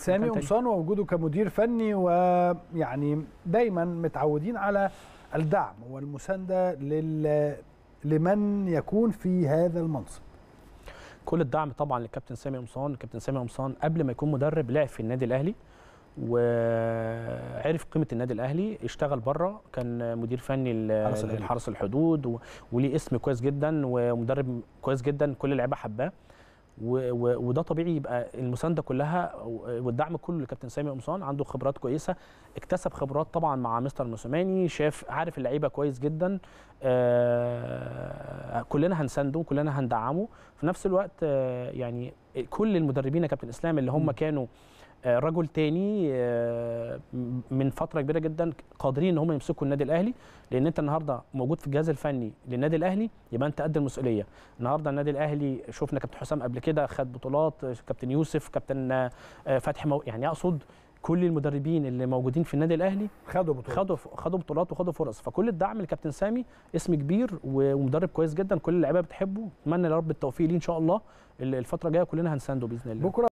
سامي. قمصان ووجوده كمدير فني ويعني دايما متعودين على الدعم والمساندة لل لمن يكون في هذا المنصب كل الدعم طبعا للكابتن سامي قمصان الكابتن سامي قمصان قبل ما يكون مدرب لعب في النادي الأهلي وعرف قيمة النادي الأهلي اشتغل بره كان مدير فني. لحرس الحدود وليه اسم كويس جدا ومدرب كويس جدا كل اللعيبه حباه وده طبيعي يبقى المساندة كلها والدعم كله لكابتن سامي قمصان عنده خبرات كويسة. اكتسب خبرات طبعا مع مستر موسيماني شاف عارف اللعيبة كويس جدا. آه، كلنا هنسانده كلنا هندعمه. في نفس الوقت آه، يعني كل المدربين يا كابتن إسلام اللي هم. كانوا رجل تاني آه، من فترة كبيرة جدا قادرين إن هم يمسكوا النادي الأهلي لأن أنت النهارده موجود في الجهاز الفني للنادي الأهلي يبقى أنت قد المسؤولية. النهارده النادي الأهلي شفنا كابتن حسام قبل كده خد بطولات آه، كابتن يوسف كابتن آه، فتحي مو... يعني أقصد كل المدربين اللي موجودين في النادي الأهلي خدوا بطوله خدوا خدوا بطولات وخدوا فرص. فكل الدعم لكابتن سامي اسم كبير ومدرب كويس جدا كل اللعيبة بتحبه أتمنى يا رب التوفيق ليه إن شاء الله. الفترة الجاية كلنا هنسانده بإذن الله. بكرة